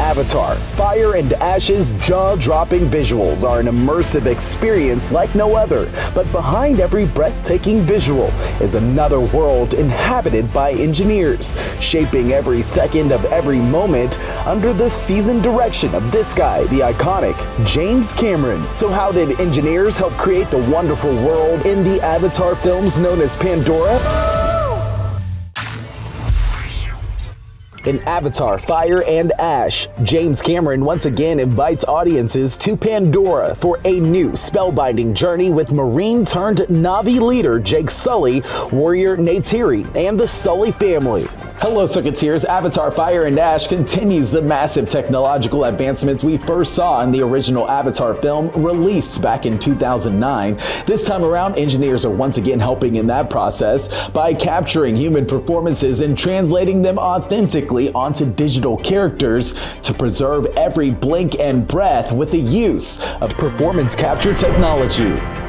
Avatar Fire and Ash's jaw dropping visuals are an immersive experience like no other. But behind every breathtaking visual is another world inhabited by engineers, shaping every second of every moment under the seasoned direction of this guy, the iconic James Cameron. So, how did engineers help create the wonderful world in the Avatar films known as Pandora? In Avatar Fire and Ash, James Cameron once again invites audiences to Pandora for a new spellbinding journey with Marine turned Na'vi leader Jake Sully, warrior Neytiri, and the Sully family. Hello Circuiteers, Avatar Fire and Ash continues the massive technological advancements we first saw in the original Avatar film released back in 2009. This time around, engineers are once again helping in that process by capturing human performances and translating them authentically onto digital characters to preserve every blink and breath with the use of performance capture technology.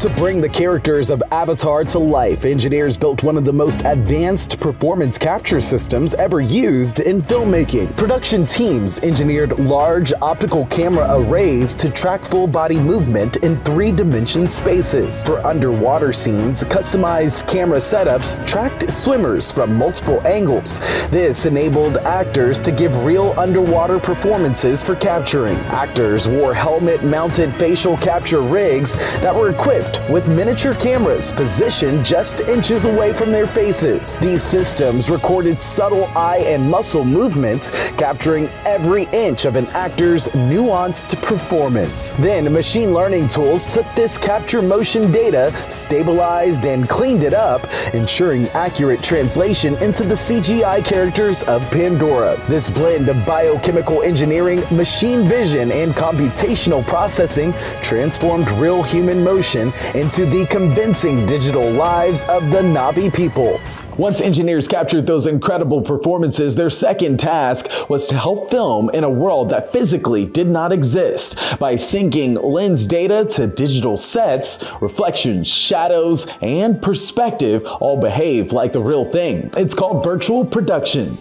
To bring the characters of Avatar to life, engineers built one of the most advanced performance capture systems ever used in filmmaking. Production teams engineered large optical camera arrays to track full body movement in three dimension spaces. For underwater scenes, customized camera setups tracked swimmers from multiple angles. This enabled actors to give real underwater performances for capturing. Actors wore helmet mounted facial capture rigs that were equipped with miniature cameras positioned just inches away from their faces. These systems recorded subtle eye and muscle movements, capturing every inch of an actor's nuanced performance. Then machine learning tools took this capture motion data, stabilized and cleaned it up, ensuring accurate translation into the CGI characters of Pandora. This blend of biochemical engineering, machine vision, and computational processing transformed real human motion into the convincing digital lives of the Na'vi people. Once engineers captured those incredible performances, their second task was to help film in a world that physically did not exist by syncing lens data to digital sets, reflections, shadows, and perspective all behave like the real thing. It's called virtual production.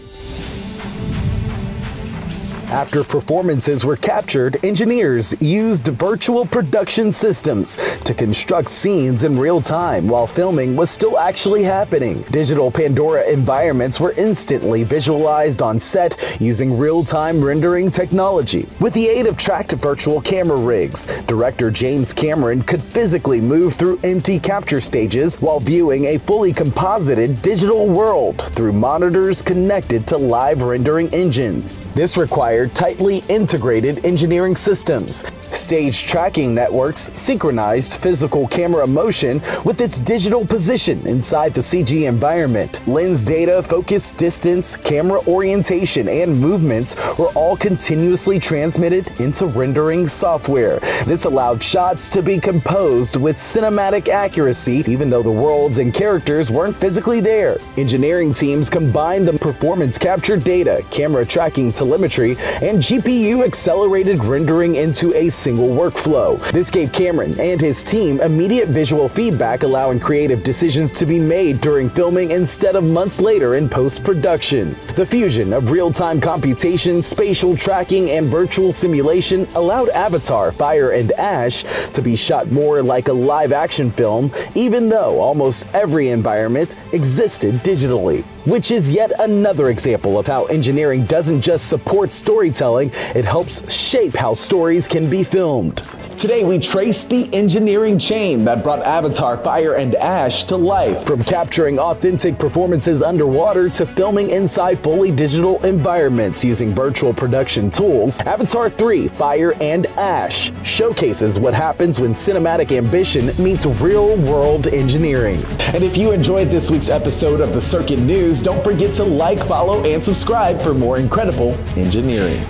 After performances were captured, engineers used virtual production systems to construct scenes in real time while filming was still actually happening. Digital Pandora environments were instantly visualized on set using real-time rendering technology. With the aid of tracked virtual camera rigs, director James Cameron could physically move through empty capture stages while viewing a fully composited digital world through monitors connected to live rendering engines. This required tightly integrated engineering systems. Stage tracking networks synchronized physical camera motion with its digital position inside the CG environment. Lens data, focus distance, camera orientation, and movements were all continuously transmitted into rendering software. This allowed shots to be composed with cinematic accuracy even though the worlds and characters weren't physically there. Engineering teams combined the performance capture data, camera tracking telemetry, and GPU accelerated rendering into a single workflow. This gave Cameron and his team immediate visual feedback, allowing creative decisions to be made during filming instead of months later in post-production. The fusion of real-time computation, spatial tracking, and virtual simulation allowed Avatar Fire and Ash to be shot more like a live-action film, even though almost every environment existed digitally which is yet another example of how engineering doesn't just support storytelling, it helps shape how stories can be filmed. Today, we trace the engineering chain that brought Avatar Fire and Ash to life, from capturing authentic performances underwater to filming inside fully digital environments using virtual production tools. Avatar 3 Fire and Ash showcases what happens when cinematic ambition meets real world engineering. And if you enjoyed this week's episode of the Circuit News, don't forget to like, follow, and subscribe for more incredible engineering.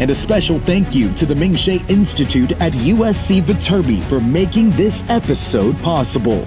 And a special thank you to the Ming Institute at USC Viterbi for making this episode possible.